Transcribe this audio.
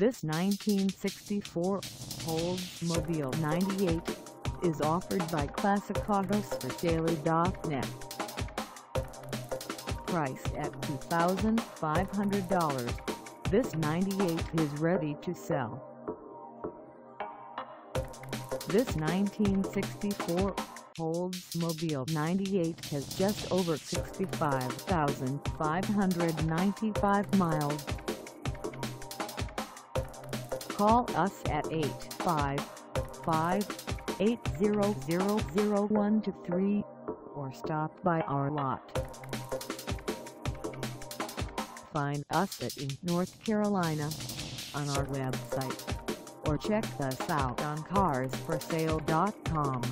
This 1964 Oldsmobile 98 is offered by Classic Autos for Daily.net. Priced at $2,500, this 98 is ready to sell. This 1964 Oldsmobile 98 has just over 65,595 miles. Call us at 855-800-0123 or stop by our lot. Find us at in North Carolina on our website or check us out on carsforsale.com.